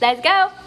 Let's go.